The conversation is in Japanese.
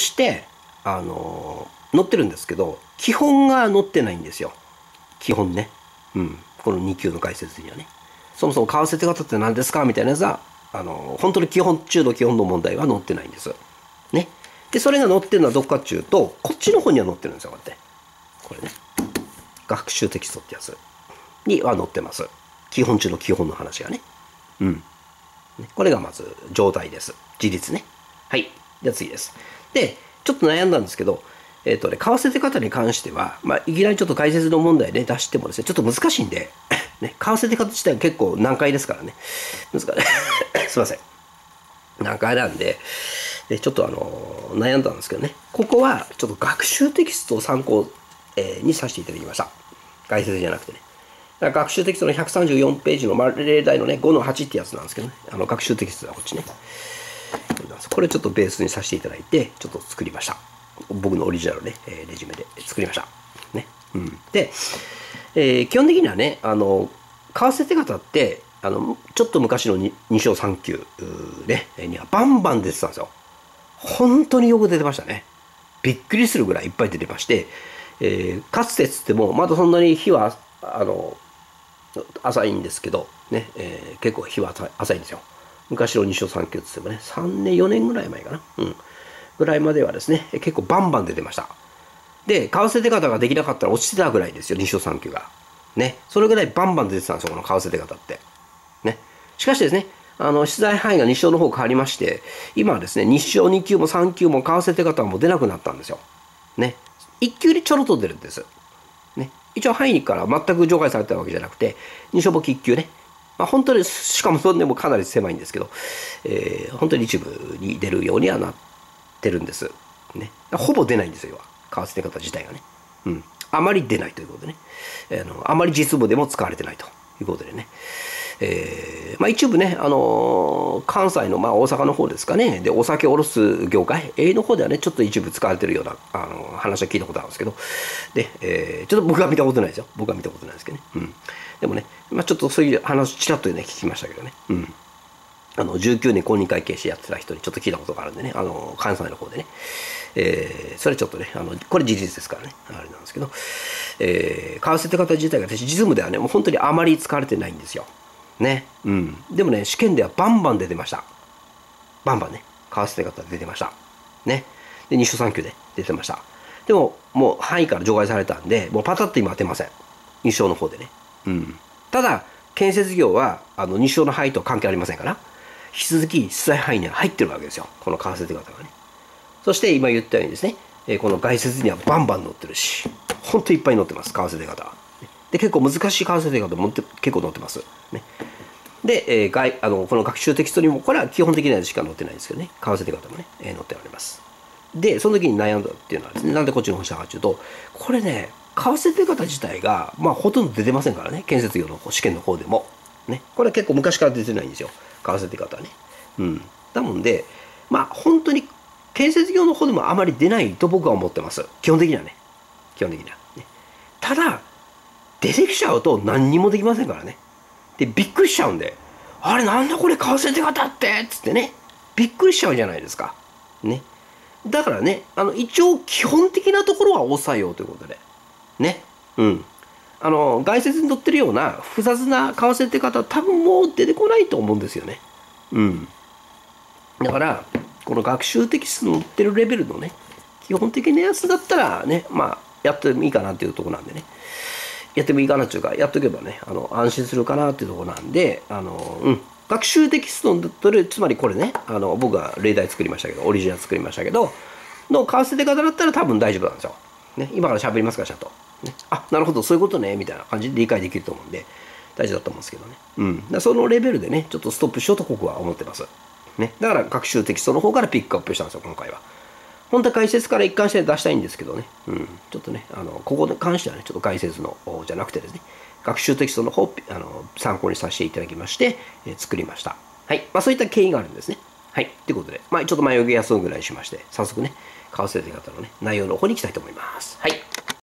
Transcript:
して、あのー、載ってるんですけど、基本が載ってないんですよ。基本ね。うん。この2級の解説にはね。そもそも為替手形って何ですかみたいなやつは、あの、本当に基本中の基本の問題は載ってないんです。ね。で、それが載ってるのはどっかっちゅうと、こっちの方には載ってるんですよ、こうやって。これね。学習テキストってやつには載ってます。基本中の基本の話がね。うん。これがまず状態です。自立ね。はい。じゃあ次です。で、ちょっと悩んだんですけど、えっ、ー、とね、為替手方に関しては、まあ、いきなりちょっと解説の問題ね、出してもですね、ちょっと難しいんで、ね、為替手方自体は結構難解ですからね。難しい。すいません。難解なんで、でちょっとあの、悩んだんですけどね、ここはちょっと学習テキストを参考、えー、にさせていただきました。解説じゃなくてね。学習テキストの134ページの、例題のね、5の8ってやつなんですけどね、あの学習テキストはこっちね。これちょっとベースにさせていただいて、ちょっと作りました。僕のオリジナルね、えレジュメで作りました。ね。うん。で、えー、基本的にはね、あの、為替手形って、あの、ちょっと昔の 2, 2章3級ね、にはバンバン出てたんですよ。本当によく出てましたね。びっくりするぐらいいっぱい出てまして、えー、かつてつっても、まだそんなに日は、あの、浅いんですけど、ね、えー、結構日は浅いんですよ。昔の2章3級っつってもね、3年、4年ぐらい前かな。うん。ぐらいまではですね、結構バンバン出てました。で、為替手方ができなかったら落ちてたぐらいですよ、2章3級が。ね。それぐらいバンバン出てたんですよ、この為替手方って。ね。しかしですね、あの、取材範囲が2章の方変わりまして、今はですね、2章2級も3級も為替手方も出なくなったんですよ。ね。1級でちょろっと出るんです。ね。一応範囲から全く除外されたわけじゃなくて、2章簿記1級ね、まあ、本当に、しかもそれでもかなり狭いんですけど、えー、本当に一部に出るようにはなってるんです。ね。ほぼ出ないんですよ、要は為替手方自体がね。うん。あまり出ないということでね。あのあまり実務でも使われてないということでね。えー、まあ、一部ね、あのー、関西の、まあ、大阪の方ですかね、で、お酒を卸す業界、A の方ではね、ちょっと一部使われてるような、あのー、話は聞いたことあるんですけど、で、え、ちょっと僕は見たことないですよ。僕は見たことないですけどね。うん。でもね、まあ、ちょっとそういう話、ちらっとね、聞きましたけどね。うん。あの、19年公認会計士やってた人にちょっと聞いたことがあるんでね、あの、関西の方でね。えー、それちょっとね、あの、これ事実ですからね、あれなんですけど、えー、為替手方自体が私、実務ではね、もう本当にあまり使われてないんですよ。ね。うん。でもね、試験ではバンバン出てました。バンバンね、為替手方出てました。ね。で、2章3級で出てました。でも、もう範囲から除外されたんで、もうパタッと今当てません。2章の方でね。うん、ただ建設業はあの日照の範囲と関係ありませんから引き続き出題範囲には入ってるわけですよ。この為替手方がね。そして今言ったようにですね、えこの外説にはバンバン載ってるしほんといっぱい載ってます為替手方はで結構難しい為替手方も結構載ってます。ね。で、えー、外あのこの学習テキストにもこれは基本的なやつしか載ってないんですけどね。為替手方もね、えー、載っております。でその時に悩んだっていうのはですねなんでこっちの方したかというとこれね為替出方自体が、まあ、ほとんど出てませんからね、建設業の試験の方でも。ね、これは結構昔から出てないんですよ、為替出方はね。うん。だもんで、まあ、本当に建設業の方でもあまり出ないと僕は思ってます。基本的にはね。基本的には。ね、ただ、出てきちゃうと何にもできませんからね。で、びっくりしちゃうんで、あれなんだこれ為替手方ってっつってね、びっくりしちゃうじゃないですか。ね。だからね、あの、一応基本的なところは抑えようということで。ね。うん。あの、外説に載ってるような複雑な為替って方は多分もう出てこないと思うんですよね。うん。だから、この学習テキストに載ってるレベルのね、基本的なやつだったらね、まあ、やってもいいかなっていうとこなんでね。やってもいいかなっていうか、やっとけばね、あの、安心するかなっていうとこなんで、あの、うん。学習テキストのとる、つまりこれね、あの、僕が例題作りましたけど、オリジナル作りましたけど、の為替手方だったら多分大丈夫なんですよ。ね、今から喋りますからちゃんと。ね、あなるほどそういうことねみたいな感じで理解できると思うんで大事だと思うんですけどね、うん、だそのレベルでねちょっとストップしようと僕は思ってます、ね、だから学習テキストの方からピックアップしたんですよ今回は。本当は解説から一貫して出したいんですけどね、うん、ちょっとねあのここに関してはねちょっと解説のじゃなくてですね学習テキストの方あの参考にさせていただきまして、えー、作りました。はい。まあそういった経緯があるんですね。はい。ということでまあちょっと前置き休むぐらいしまして早速ね為替手方のね内容の方に行きたいと思います。はい。